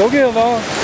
여기에 봐.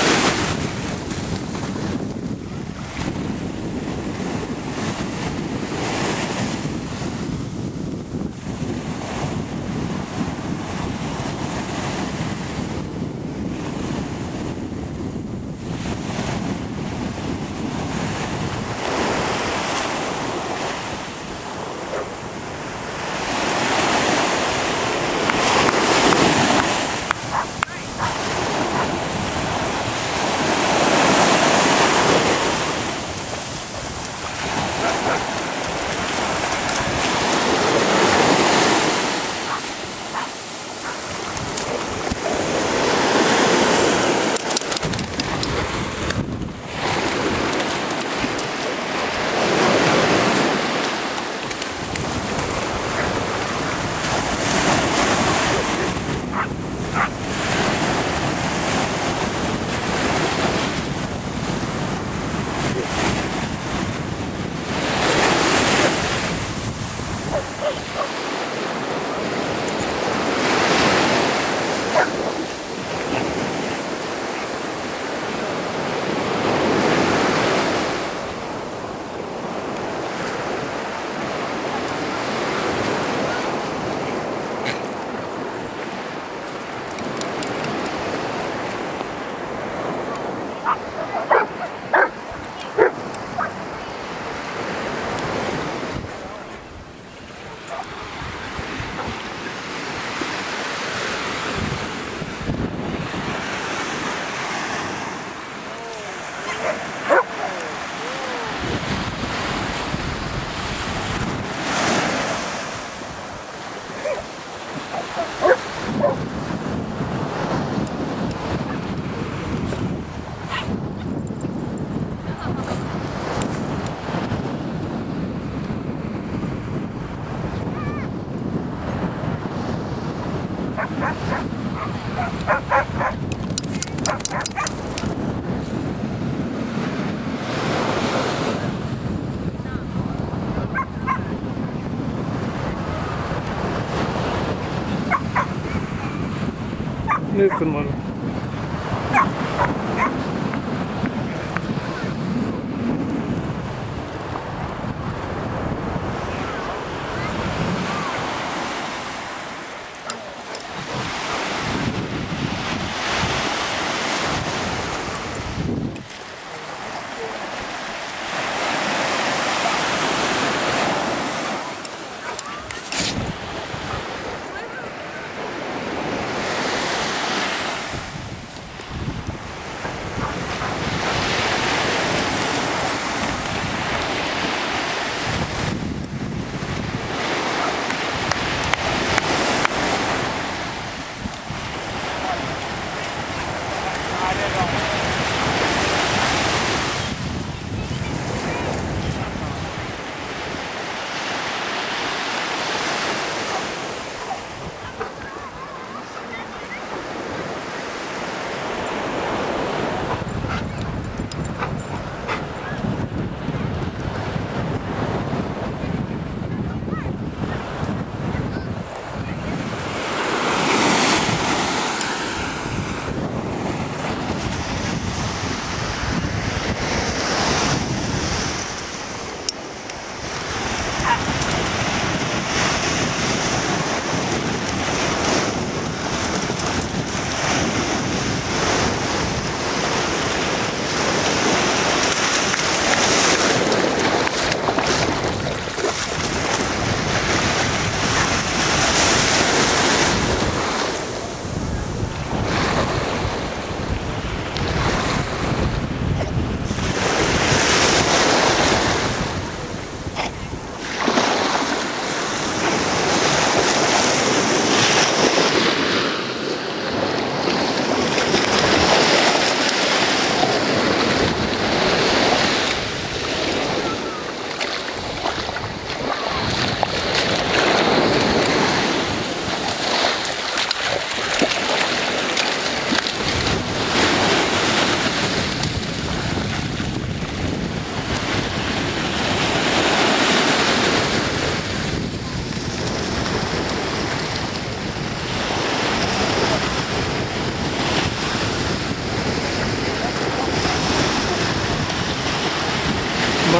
Ne yakın?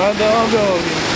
Abi abi.